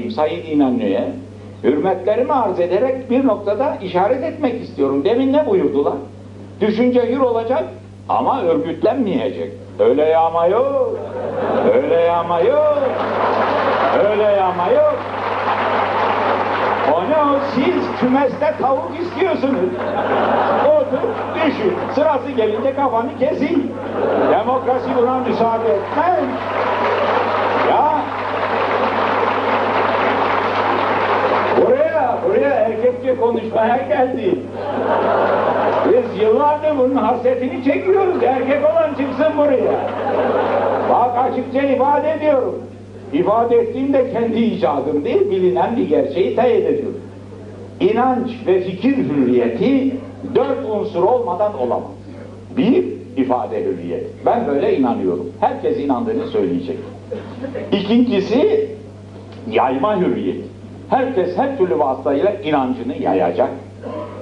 Sayın İnanlı'ya hürmetlerimi arz ederek bir noktada işaret etmek istiyorum. Demin ne buyurdular? Düşünce hür olacak ama örgütlenmeyecek. Öyle yağma yok. Öyle yağma yok. Öyle yağma yok. O ne o? Siz kümeste tavuk istiyorsunuz. Otur, düşün. Sırası gelince kafanı kesin. Demokrasi buna müsaade etmez. Ya Buraya, buraya erkekçe konuşmaya geldik. Biz yıllardır bunun hasretini çekiyoruz. Erkek olan çıksın buraya. Bak açıkça ifade ediyorum. İfade ettiğim de kendi icadım değil, bilinen bir gerçeği teyit ediyorum. İnanç ve fikir hürriyeti dört unsur olmadan olamaz. Bir, ifade hürriyeti. Ben böyle inanıyorum. Herkes inandığını söyleyecek. İkincisi, yayma hürriyeti. Herkes her türlü vasıtayla inancını yayacak.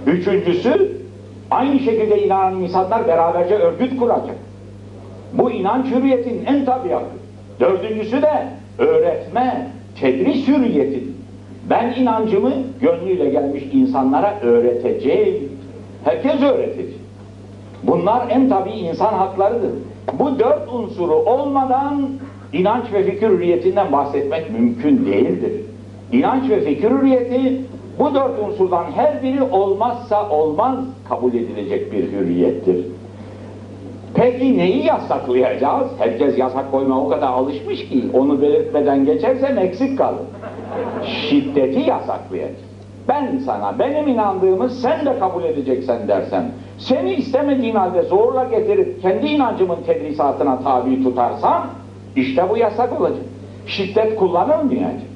Üçüncüsü, aynı şekilde inanan insanlar beraberce örgüt kuracak. Bu inanç hürriyetinin en tabiatı. Dördüncüsü de öğretme, tedris hürriyeti. Ben inancımı gönlüyle gelmiş insanlara öğreteceğim. Herkes öğretecek. Bunlar en tabi insan haklarıdır. Bu dört unsuru olmadan inanç ve fikir hürriyetinden bahsetmek mümkün değildir. İnanç ve fikir hürriyeti bu dört unsurdan her biri olmazsa olmaz kabul edilecek bir hürriyettir. Peki neyi yasaklayacağız? Herkes yasak koyma o kadar alışmış ki onu belirtmeden geçersem eksik kalır. Şiddeti yasaklayacağız. Ben sana benim inandığımı sen de kabul edeceksen dersen, seni istemediğin halde zorla getirip kendi inancımın tedrisatına tabi tutarsam, işte bu yasak olacak. Şiddet kullanılmayacak.